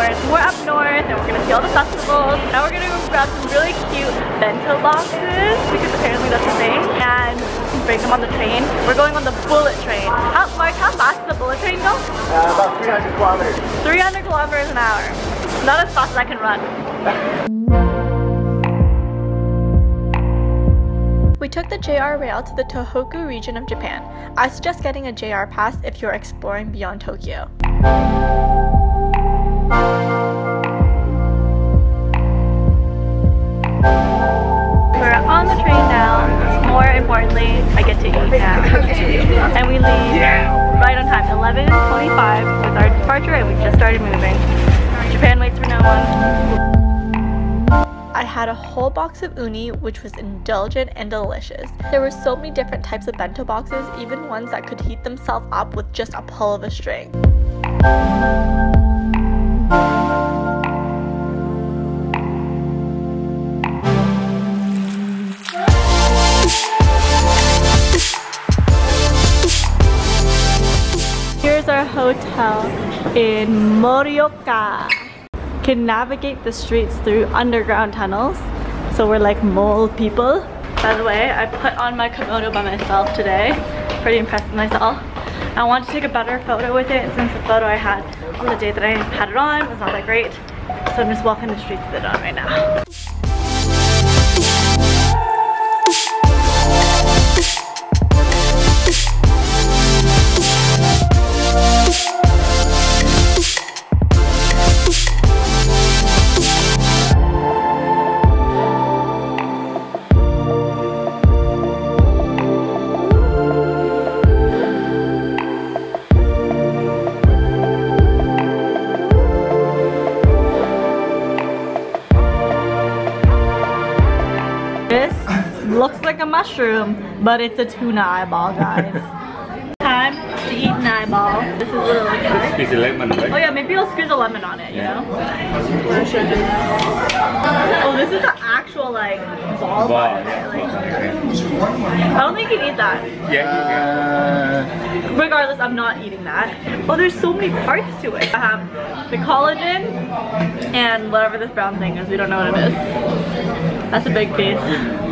where it's more up north and we're going to see all the festivals. Now we're going to grab some really cute bento boxes because apparently that's a thing and bring them on the train. We're going on the bullet train. How, Mark, how fast does the bullet train go? Uh, about 300 kilometers. 300 kilometers an hour. Not as fast as I can run. We took the JR rail to the Tohoku region of Japan. I suggest getting a JR pass if you're exploring beyond Tokyo. Importantly, I get to eat now. and we leave right on time, 11.25 with our departure and we just started moving. Japan waits for no one. I had a whole box of uni, which was indulgent and delicious. There were so many different types of bento boxes, even ones that could heat themselves up with just a pull of a string. Hotel in Morioka. Can navigate the streets through underground tunnels. So we're like mole people. By the way, I put on my kimono by myself today. Pretty impressed with myself. I want to take a better photo with it since the photo I had on the day that I had it on was not that great. So I'm just walking the streets with it on right now. Mushroom, but it's a tuna eyeball, guys. Time to eat an eyeball. This is what it looks like. Squeeze the lemon, right? Oh yeah, maybe I'll squeeze a lemon on it, you know? Oh, this is the actual like ball Wow. part of it. Like, I don't think you can eat that. Yeah, uh, Regardless, I'm not eating that. Oh, there's so many parts to it. I have the collagen and whatever this brown thing is. We don't know what it is. That's a big piece.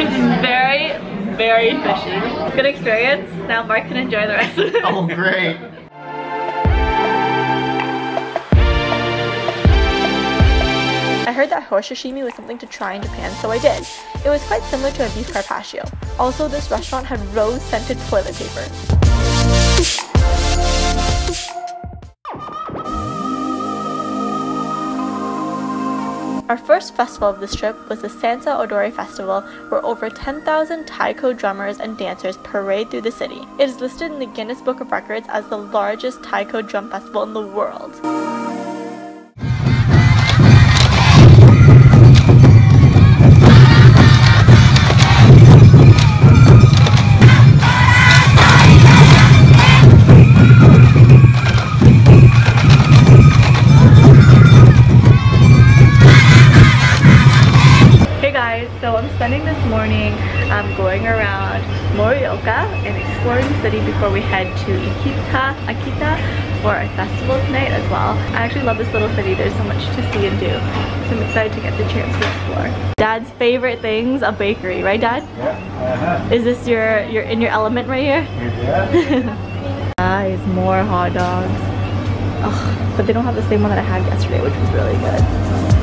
It's very, very fishy. Good experience. Now Mark can enjoy the rest of it. Oh, great. I heard that horse sashimi was something to try in Japan, so I did. It was quite similar to a beef carpaccio. Also, this restaurant had rose-scented toilet paper. Our first festival of this trip was the Sansa Odori Festival, where over 10,000 taiko drummers and dancers parade through the city. It is listed in the Guinness Book of Records as the largest taiko drum festival in the world. Akita for a festival tonight as well. I actually love this little city. There's so much to see and do. So I'm excited to get the chance to explore. Dad's favorite things, a bakery, right dad? Yeah. Uh-huh. Is this your, your in your element right here? Yeah. Guys, more hot dogs. Ugh, but they don't have the same one that I had yesterday, which was really good.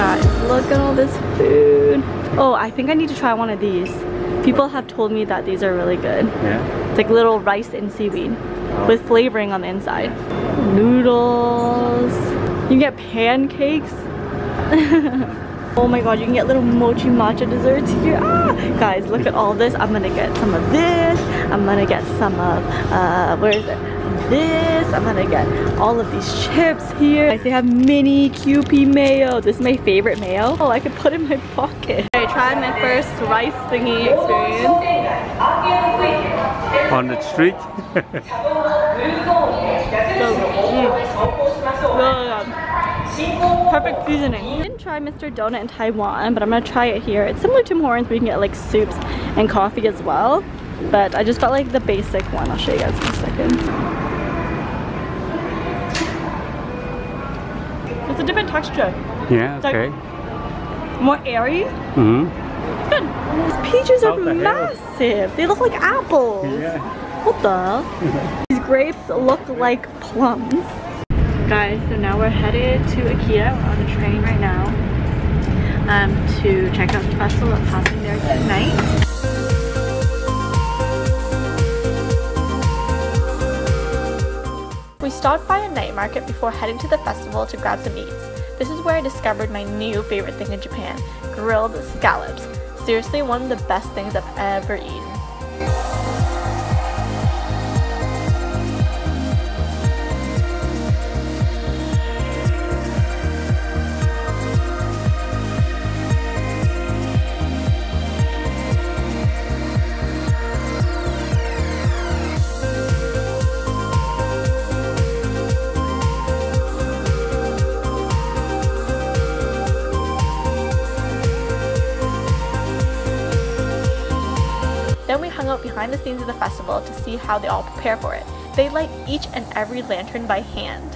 Guys, look at all this food. Oh, I think I need to try one of these. People have told me that these are really good. yeah. It's like little rice and seaweed with flavoring on the inside. Noodles. You can get pancakes. oh my god, you can get little mochi matcha desserts here. Ah! Guys, look at all this. I'm gonna get some of this. I'm gonna get some of, uh, where is it? This. I'm gonna get all of these chips here. Guys, they have mini Kewpie mayo. This is my favorite mayo. Oh, I could put in my pocket. I tried my first rice thingy experience. On the street? Mm. Perfect seasoning. I didn't try Mr. Donut in Taiwan, but I'm gonna try it here. It's similar to Tim Hortons, but you can get like soups and coffee as well. But I just got like the basic one. I'll show you guys in a second. A different texture. yeah, like- okay. More airy. hmm Good. These peaches are the hell? massive. They look like apples. Yeah. What the? These grapes look like plums. Guys, so now we're headed to Akita. We're on the train right now um, to check out the festival that's happening there tonight. We stopped by a night market before heading to the festival to grab some eats. This is where I discovered my new favorite thing in Japan grilled scallops. Seriously, one of the best things I've ever eaten. Then we hung out behind the scenes of the festival to see how they all prepare for it. They light each and every lantern by hand.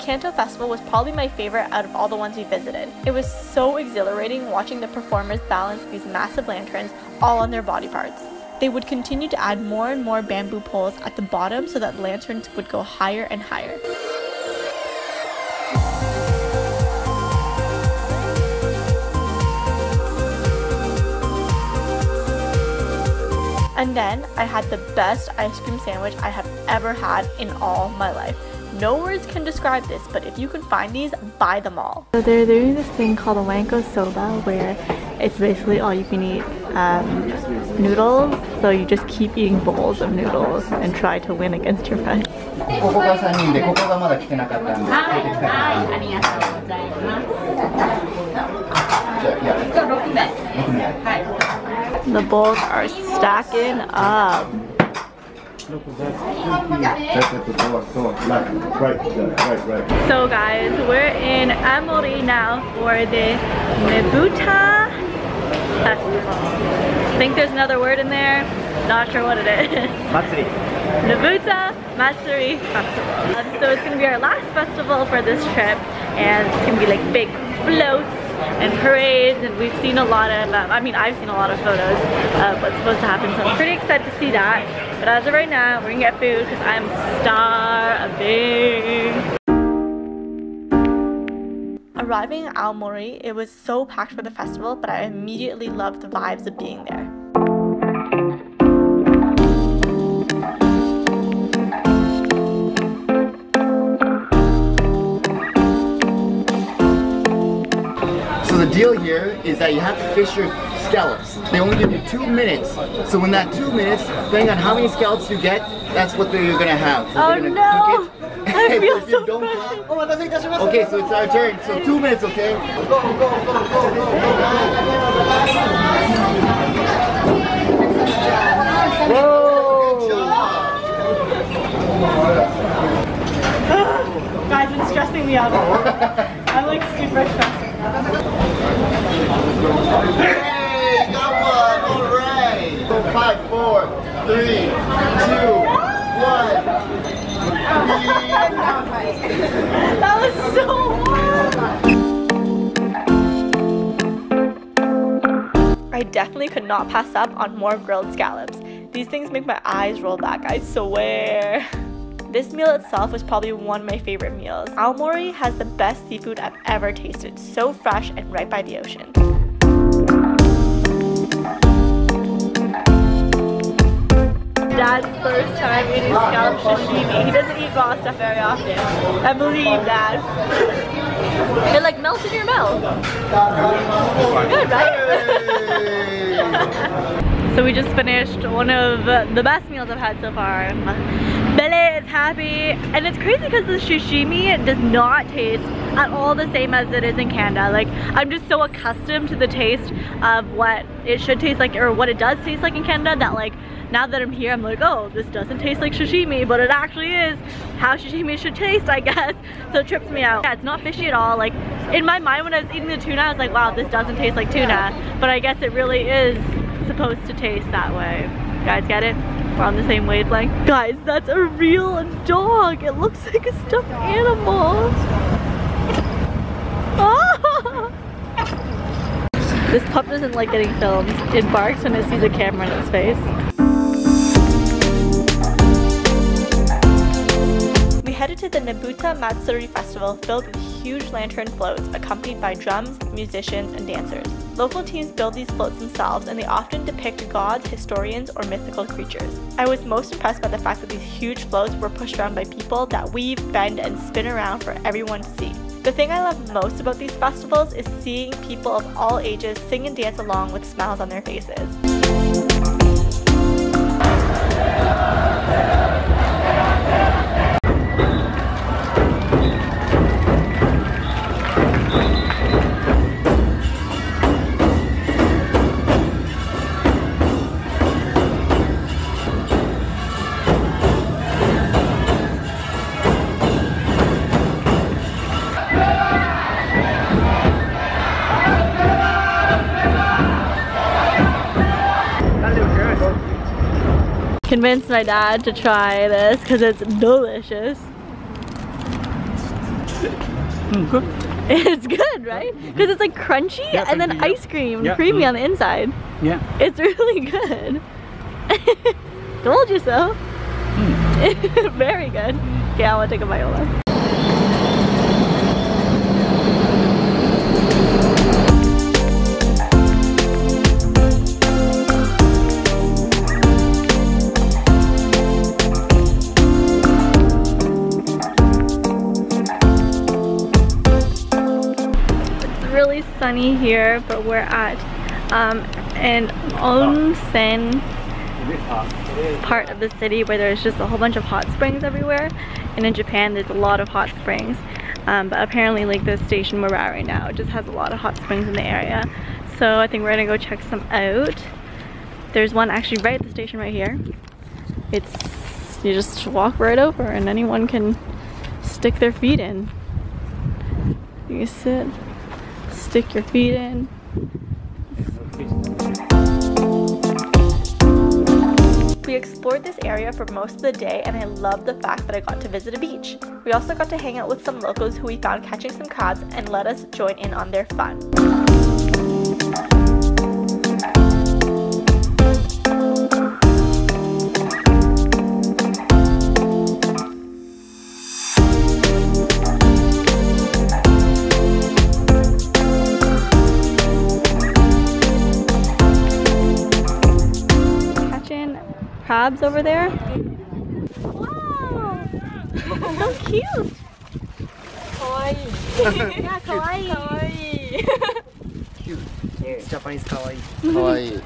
The Kanto Festival was probably my favorite out of all the ones we visited. It was so exhilarating watching the performers balance these massive lanterns all on their body parts. They would continue to add more and more bamboo poles at the bottom so that lanterns would go higher and higher. And then I had the best ice cream sandwich I have ever had in all my life. No words can describe this, but if you can find these, buy them all. So they're doing this thing called a Wanko Soba where it's basically all you can eat um, noodles. So you just keep eating bowls of noodles and try to win against your friends. ここが3人で、ここがまだ来てなかったんで、出てきたから。ありがとうございます。じゃあ、いや、今日6名。 6名。はい。 The bowls are stacking up. At right, right, right. So guys, we're in Aomori now for the Nebuta Festival. I think there's another word in there. Not sure what it is. Matsuri. Nebuta Matsuri Festival. Um, so it's gonna be our last festival for this trip and it's gonna be like big floats and parades and we've seen a lot of, um, I mean I've seen a lot of photos of what's supposed to happen so I'm pretty excited to see that. But as of right now, we're gonna get food because I'm starving. Arriving at Aomori, it was so packed for the festival, but I immediately loved the vibes of being there. So the deal here is that you have to fish your scallops. They only give you two minutes. So in that two minutes, depending on how many scallops you get, that's what you're gonna have. So Oh gonna no! I feel so bad. Okay, so it's our turn. So two minutes, okay? Go, go, go, go, go, go, Guys, it's stressing me out. I'm like super stressed. Hey, got one. All right. So five, four, three, two, one. That was so hard. I definitely could not pass up on more grilled scallops. These things make my eyes roll back, I swear. This meal itself was probably one of my favorite meals. Aomori has the best seafood I've ever tasted, so fresh and right by the ocean. Dad's first time eating scallop sashimi. He doesn't eat raw stuff very often. I believe Dad. It like melts in your mouth. Good, right? So we just finished one of the best meals I've had so far. Bele is happy. And it's crazy because the sashimi does not taste at all the same as it is in Canada. Like I'm just so accustomed to the taste of what it should taste like or what it does taste like in Canada that like now that I'm here, I'm like, oh, this doesn't taste like sashimi, but it actually is how sashimi should taste, I guess. So it trips me out. Yeah, it's not fishy at all. Like, in my mind when I was eating the tuna, I was like, wow, this doesn't taste like tuna. But I guess it really is supposed to taste that way. You guys get it? We're on the same wavelength. Guys, that's a real dog. It looks like a stuffed animal. This pup doesn't like getting filmed. It barks when it sees a camera in its face. Headed to the Nebuta Matsuri Festival filled with huge lantern floats accompanied by drums, musicians, and dancers. Local teams build these floats themselves and they often depict gods, historians, or mythical creatures. I was most impressed by the fact that these huge floats were pushed around by people that weave, bend, and spin around for everyone to see. The thing I love most about these festivals is seeing people of all ages sing and dance along with smiles on their faces. Convinced my dad to try this because it's delicious. Mm, good. It's good, right? Because it's like crunchy Yeah, and then yeah. ice cream, Yeah, creamy mm. on the inside. Yeah. It's really good. Told you so. Mm. Very good. Okay, I want to take a bite of here, but we're at um, an onsen part of the city where there's just a whole bunch of hot springs everywhere. And in Japan, there's a lot of hot springs. Um, but apparently, like the station we're at right now, just has a lot of hot springs in the area. So I think we're gonna go check some out. There's one actually right at the station right here. It's you just walk right over, and anyone can stick their feet in. You sit, stick your feet in. We explored this area for most of the day and I love the fact that I got to visit a beach. We also got to hang out with some locals who we found catching some crabs and let us join in on their fun. Crabs over there. Wow! so cute! yeah, kawaii. Japanese kawaii. かわいい。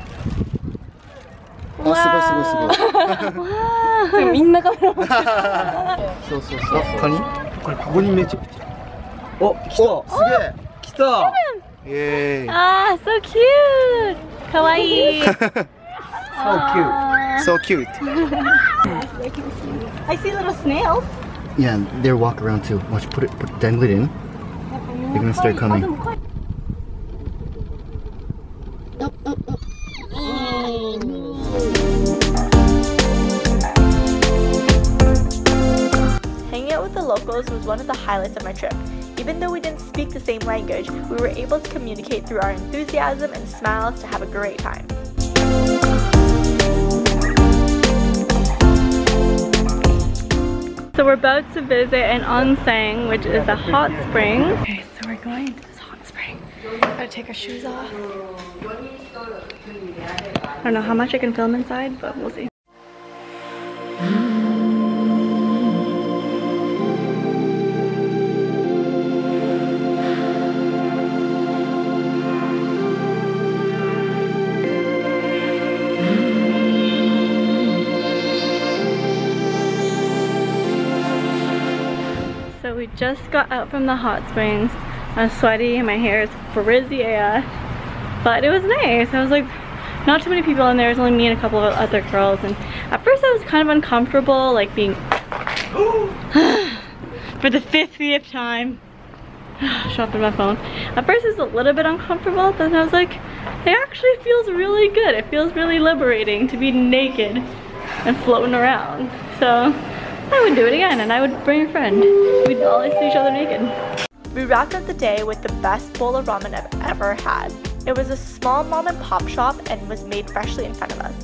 あ、すごいすごいすごい。wow. みんなカメラマンそうそうそうそう。カニこれここにめちゃくちゃ。お、来お、た。すげえ。来た。イエーイ。Ah, so cute! Kawaii! so cute. I see little snails. Yeah, they're walk around too. Watch, put it, put dangle it in. They're gonna start coming. Hanging out with the locals was one of the highlights of my trip. Even though we didn't speak the same language, we were able to communicate through our enthusiasm and smiles to have a great time. So we're about to visit an onsen, which is a hot spring. Okay, so we're going to this hot spring. Gotta take our shoes off. I don't know how much I can film inside, but we'll see. Got out from the hot springs. I'm sweaty and my hair is frizzy AF. But it was nice. I was like, not too many people in there. It was only me and a couple of other girls. And at first I was kind of uncomfortable, like being for the 50th time. Shopping my phone. At first it was a little bit uncomfortable, but then I was like, it actually feels really good. It feels really liberating to be naked and floating around. So I would do it again and I would bring a friend. We'd always see each other naked. We wrapped up the day with the best bowl of ramen I've ever had. It was a small mom and pop shop and was made freshly in front of us.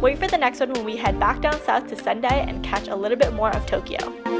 Wait for the next one when we head back down south to Sendai and catch a little bit more of Tokyo.